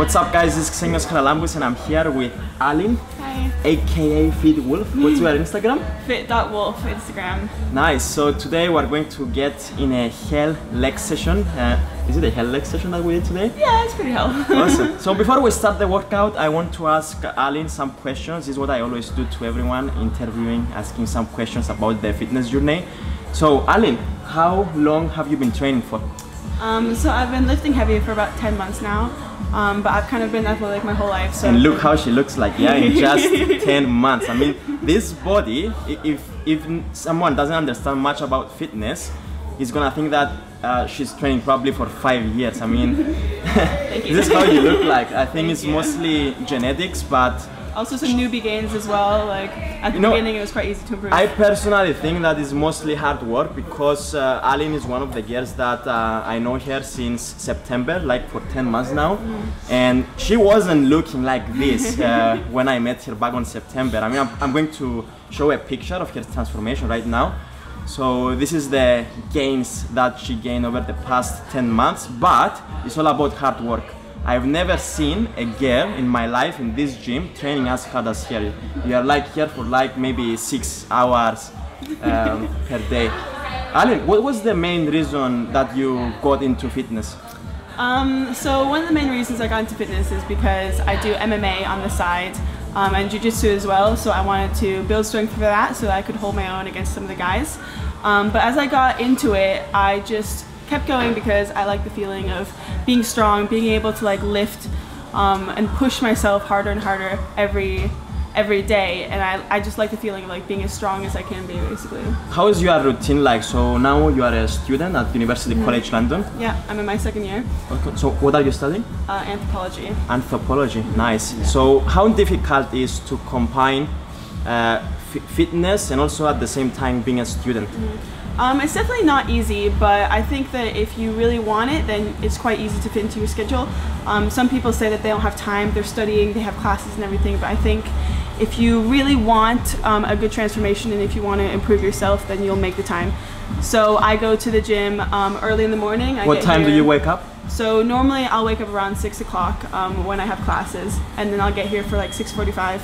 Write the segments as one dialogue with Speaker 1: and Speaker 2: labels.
Speaker 1: What's up guys, this is Xenios Charalambous and I'm here with Aline,
Speaker 2: Hi.
Speaker 1: aka Fit Wolf. What's your Instagram?
Speaker 2: Fit.wolf Instagram.
Speaker 1: Nice, so today we're going to get in a hell leg session. Uh, is it a hell leg session that we did today?
Speaker 2: Yeah, it's pretty hell.
Speaker 1: awesome. So before we start the workout, I want to ask Aline some questions. This is what I always do to everyone interviewing, asking some questions about their fitness journey. So Aline, how long have you been training for?
Speaker 2: Um, so I've been lifting heavy for about 10 months now, um, but I've kind of been athletic my whole life. So
Speaker 1: And look how she looks like, yeah, in just 10 months. I mean, this body, if, if someone doesn't understand much about fitness, is gonna think that uh, she's training probably for five years. I mean, this is how you look like. I think it's mostly genetics, but
Speaker 2: Also some newbie gains as well. Like at the
Speaker 1: You know,
Speaker 2: beginning it was quite easy to improve.
Speaker 1: I personally think that is mostly hard work because uh, Aline is one of the girls that uh, I know her since September, like for 10 months now. And she wasn't looking like this uh, when I met her back on September. I mean, I'm, I'm going to show a picture of her transformation right now. So this is the gains that she gained over the past 10 months, but it's all about hard work. I've never seen a girl in my life in this gym training as hard as here. You are like here for like maybe six hours um, per day. Alan, what was the main reason that you got into fitness?
Speaker 2: Um, so one of the main reasons I got into fitness is because I do MMA on the side um, and jujitsu as well. So I wanted to build strength for that so that I could hold my own against some of the guys. Um, but as I got into it, I just kept going because I like the feeling of being strong, being able to like lift um, and push myself harder and harder every every day. And I, I just like the feeling of like being as strong as I can be basically.
Speaker 1: How is your routine like? So now you are a student at University College London.
Speaker 2: Yeah, I'm in my second year,
Speaker 1: Okay, So what are you studying?
Speaker 2: uh, anthropology.
Speaker 1: Anthropology, nice. So how difficult is to combine uh, fi- fitness and also at the same time being a student?
Speaker 2: Um, it's definitely not easy, but I think that if you really want it, then it's quite easy to fit into your schedule. Um, some people say that they don't have time, they're studying, they have classes and everything, but I think if you really want um, a good transformation and if you want to improve yourself, then you'll make the time. So I go to the gym um, early in the morning. I
Speaker 1: What time do you wake up?
Speaker 2: So normally I'll wake up around six o'clock um, when I have classes, and then I'll get here for like six forty-five.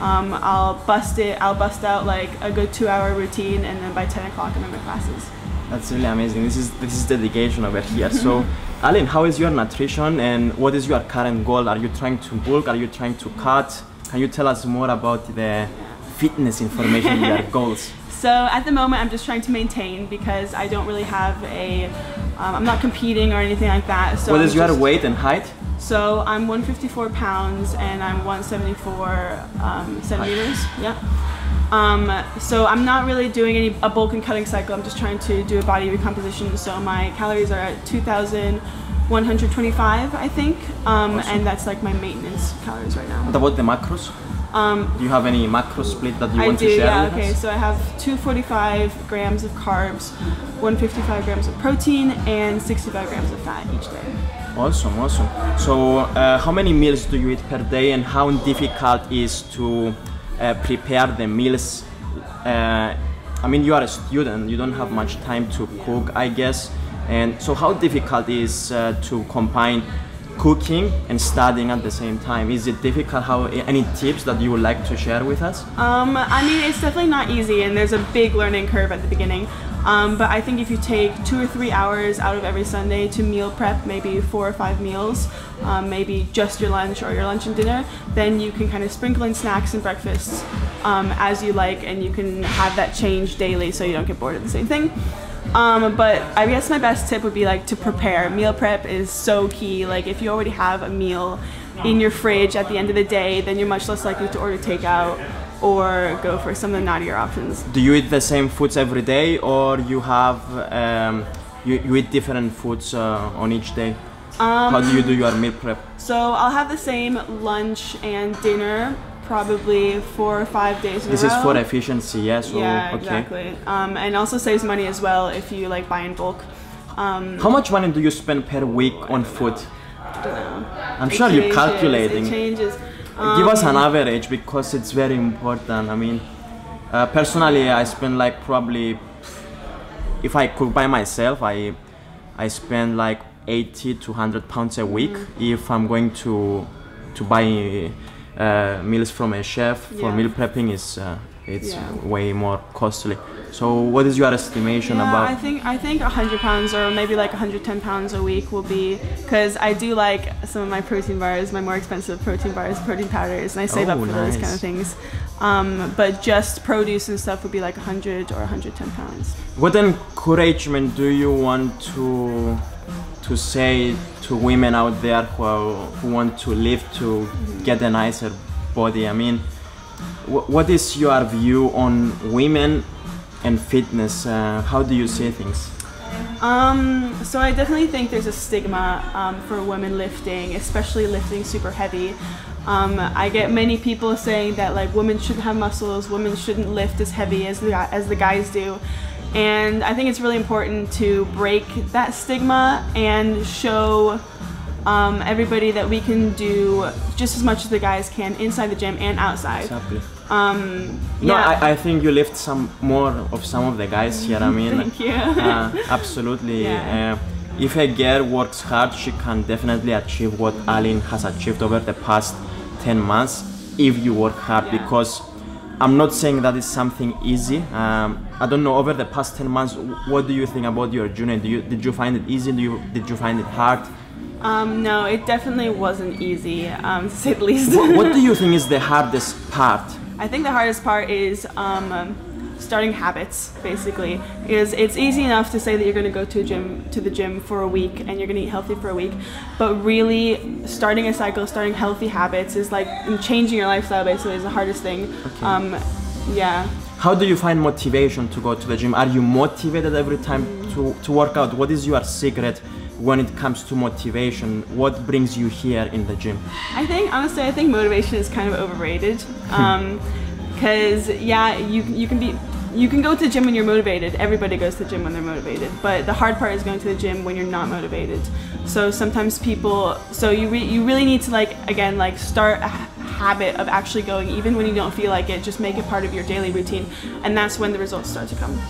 Speaker 2: Um, I'll bust it. I'll bust out like a good two-hour routine, and then by ten o'clock I'm in my classes.
Speaker 1: That's really amazing. This is this is dedication over here. So, Aline, how is your nutrition and what is your current goal? Are you trying to bulk? Are you trying to cut? Can you tell us more about the fitness information, your goals?
Speaker 2: So at the moment, I'm just trying to maintain because I don't really have a. Um, I'm not competing or anything like that. So
Speaker 1: what is your weight and height?
Speaker 2: So I'm 154 pounds and I'm 174 um, centimeters. Yeah. Um, so I'm not really doing any a bulk and cutting cycle. I'm just trying to do a body recomposition. So my calories are at 2,125, I think, um,
Speaker 1: Awesome.
Speaker 2: and that's like my maintenance calories right now.
Speaker 1: What about the macros?
Speaker 2: Um,
Speaker 1: Do you have any macro split that you
Speaker 2: I
Speaker 1: want
Speaker 2: do,
Speaker 1: to share
Speaker 2: yeah. Okay,
Speaker 1: us?
Speaker 2: so I have 245 grams of carbs, 155 grams of protein, and 65 grams of fat each day.
Speaker 1: Awesome, awesome. So, uh, how many meals do you eat per day, and how difficult is to uh, prepare the meals? Uh, I mean, you are a student; you don't have much time to cook, I guess. And so, how difficult is uh, to combine cooking and studying at the same time? Is it difficult? How any tips that you would like to share with us?
Speaker 2: Um, I mean, it's definitely not easy, and there's a big learning curve at the beginning. Um, but I think if you take two or three hours out of every Sunday to meal prep, maybe four or five meals, um, maybe just your lunch or your lunch and dinner, then you can kind of sprinkle in snacks and breakfasts um, as you like, and you can have that change daily so you don't get bored of the same thing. Um, but I guess my best tip would be like to prepare. Meal prep is so key. Like if you already have a meal in your fridge at the end of the day, then you're much less likely to order takeout or go for some of the naughtier options.
Speaker 1: Do you eat the same foods every day, or you have um, you, you eat different foods uh, on each day?
Speaker 2: Um,
Speaker 1: How do you do your meal prep?
Speaker 2: So I'll have the same lunch and dinner probably four or five days in
Speaker 1: This
Speaker 2: a
Speaker 1: is
Speaker 2: row.
Speaker 1: for efficiency, yeah. So
Speaker 2: yeah,
Speaker 1: okay.
Speaker 2: exactly. Um, and also saves money as well if you like buy in bulk. Um,
Speaker 1: How much money do you spend per week on food?
Speaker 2: I don't know.
Speaker 1: I'm
Speaker 2: It
Speaker 1: sure you're calculating.
Speaker 2: It changes.
Speaker 1: Give us an average because it's very important. I mean, uh, personally, I spend like probably if I cook by myself, I I spend like 80 to 100 pounds a week if I'm going to to buy uh, meals from a chef for
Speaker 2: Yeah.
Speaker 1: meal prepping is uh, it's
Speaker 2: Yeah.
Speaker 1: way more costly. So what is your estimation
Speaker 2: Yeah,
Speaker 1: about?
Speaker 2: I think I think 100 pounds or maybe like 110 pounds a week will be because I do like some of my protein bars, my more expensive protein bars, protein powders, and I save
Speaker 1: Oh,
Speaker 2: up for those kind of things. Um, but just produce and stuff would be like 100 or 110 pounds.
Speaker 1: What encouragement do you want to to say to women out there who are, who want to live to get a nicer body? I mean, what is your view on women and fitness? Uh, how do you see things?
Speaker 2: Um, so I definitely think there's a stigma um, for women lifting, especially lifting super heavy. Um, I get many people saying that like women shouldn't have muscles, women shouldn't lift as heavy as the as the guys do, and I think it's really important to break that stigma and show um, everybody that we can do just as much as the guys can inside the gym and outside.
Speaker 1: Exactly.
Speaker 2: Um,
Speaker 1: No. I, I think you lift some more of some of the guys here. I mean,
Speaker 2: Thank you.
Speaker 1: uh, absolutely.
Speaker 2: Yeah.
Speaker 1: Uh, if a girl works hard, she can definitely achieve what Aline has achieved over the past 10 months if you work hard
Speaker 2: Yeah.
Speaker 1: because I'm not saying that it's something easy. Um, I don't know over the past 10 months what do you think about your journey? Do you did you find it easy? Do you did you find it hard?
Speaker 2: Um, no, it definitely wasn't easy, um, to say the least.
Speaker 1: what, what do you think is the hardest part?
Speaker 2: I think the hardest part is um, um, starting habits. Basically, is it's easy enough to say that you're going to go to a gym to the gym for a week and you're going to eat healthy for a week, but really starting a cycle, starting healthy habits is like changing your lifestyle. Basically, is the hardest thing. Um, yeah.
Speaker 1: How do you find motivation to go to the gym? Are you motivated every time to, to work out? What is your secret when it comes to motivation? What brings you here in the gym?
Speaker 2: I think honestly, I think motivation is kind of overrated. Um, Cause yeah, you you can be you can go to the gym when you're motivated. Everybody goes to the gym when they're motivated. But the hard part is going to the gym when you're not motivated. So sometimes people, so you re, you really need to like again like start a habit of actually going even when you don't feel like it. Just make it part of your daily routine, and that's when the results start to come.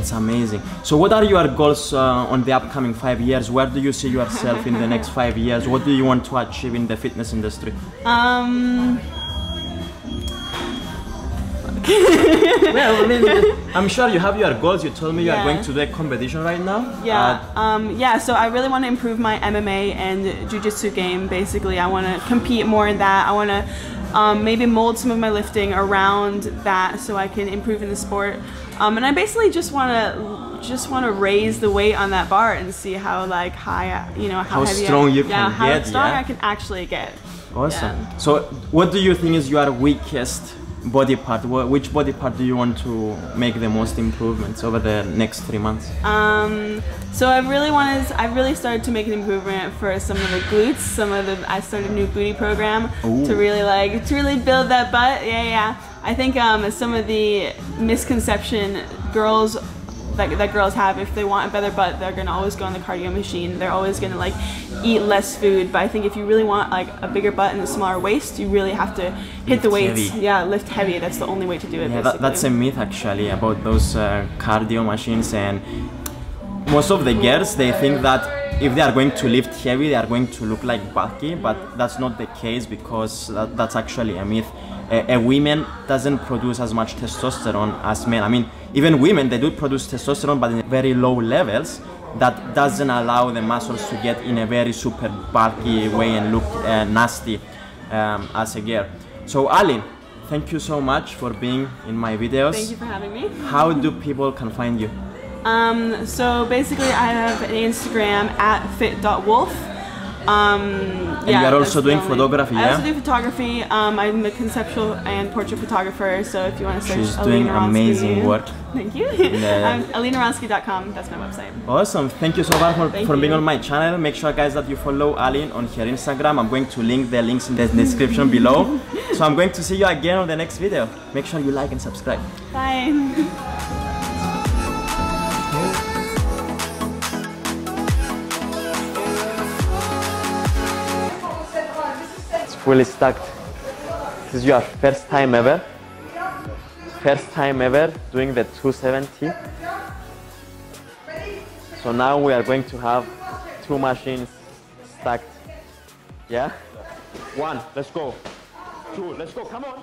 Speaker 1: It's amazing. So, what are your goals uh, on the upcoming five years? Where do you see yourself in the next five years? What do you want to achieve in the fitness industry?
Speaker 2: Um,
Speaker 1: well, I mean, I'm sure you have your goals. You told me you are going to the competition right now.
Speaker 2: Yeah,
Speaker 1: Uh,
Speaker 2: um, yeah. So I really want to improve my MMA and jujitsu game. Basically, I want to compete more in that. I want to um, maybe mold some of my lifting around that so I can improve in the sport. Um, and I basically just want to just want to raise the weight on that bar and see how like high, you know, how,
Speaker 1: How
Speaker 2: heavy
Speaker 1: strong
Speaker 2: I,
Speaker 1: you
Speaker 2: yeah,
Speaker 1: can
Speaker 2: how
Speaker 1: get,
Speaker 2: strong
Speaker 1: yeah.
Speaker 2: I can actually get.
Speaker 1: Awesome.
Speaker 2: Yeah.
Speaker 1: So, what do you think is your weakest body part? Which body part do you want to make the most improvements over the next three months?
Speaker 2: Um, so I really wanted, I really started to make an improvement for some of the glutes. Some of the, I started a new booty program
Speaker 1: Ooh.
Speaker 2: to really like, to really build that butt. Yeah, yeah. I think um, some of the misconception girls, that, that girls have, if they want a better butt, they're gonna always go on the cardio machine. They're always gonna like eat less food. But I think if you really want like a bigger butt and a smaller waist, you really have to hit the weights.
Speaker 1: heavy.
Speaker 2: Yeah, lift heavy. That's the only way to do it.
Speaker 1: Yeah, that, that's a myth actually about those uh, cardio machines and most of the girls they think that if they are going to lift heavy they are going to look like bulky but that's not the case because that, that's actually a myth a, woman doesn't produce as much testosterone as men i mean even women they do produce testosterone but in very low levels that doesn't allow the muscles to get in a very super bulky way and look uh, nasty um, as a girl so aline thank you so much for being in my videos
Speaker 2: Thank you for having me.
Speaker 1: how do people can find you
Speaker 2: Um, so basically, I have an Instagram at fit.wolf. Um,
Speaker 1: you are also doing photography,
Speaker 2: I also do photography. Um, I'm a conceptual and portrait photographer. So if you want to search
Speaker 1: she's
Speaker 2: Alina
Speaker 1: doing
Speaker 2: Ronsky-
Speaker 1: amazing work
Speaker 2: Thank you.
Speaker 1: Yeah.
Speaker 2: um, AlineAronsky.com. That's my website.
Speaker 1: Awesome. Thank you so much for,
Speaker 2: Thank
Speaker 1: for being on my channel. Make sure, guys, that you follow Aline on her Instagram. I'm going to link the links in the description below. So I'm going to see you again on the next video. Make sure you like and subscribe.
Speaker 2: Bye.
Speaker 1: fully stacked. This is your first time ever. First time ever doing the 270. So now we are going to have two machines stacked. Yeah? One, let's go. Two, let's go, come on.